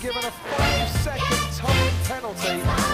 given a five-second time penalty.